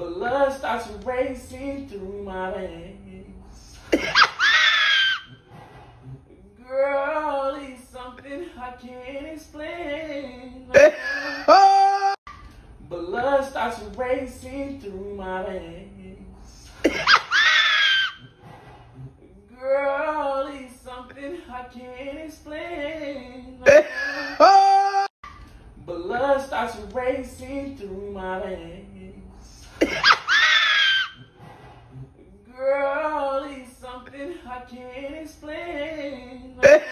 Blood starts racing through my veins. Girl, it's something I can't explain. Blood starts racing through my veins. Girl, it's something I can't explain. Blood starts racing through my veins. something I can't explain.